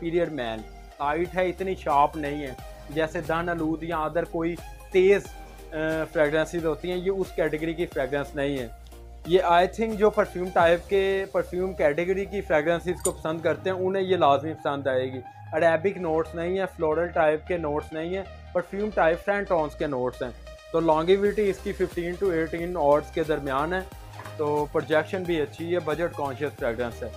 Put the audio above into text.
Period man आइट है, इतनी sharp नहीं है। जैसे धन आलूद या अदर कोई तेज़ फ्रेगरेंसेज होती हैं, ये उस कैटेगरी की फ्रेगरेंस नहीं है। ये आई थिंक जो परफ्यूम टाइप के परफ्यूम कैटेगरी की फ्रेगरेंसेज को पसंद करते हैं, उन्हें ये लाजमी पसंद आएगी। अरेबिक नोट्स नहीं है फ्लोरल टाइप के नोट्स नहीं है परफ्यूम टाइप फ्रेंटॉन्स के नोट्स हैं। तो लॉन्गिविटी इसकी 15 टू 18 ऑर्ड्स के दरमियान है। तो प्रोजेक्शन भी अच्छी है बजट कॉन्शियस फ्रेगरेंस है।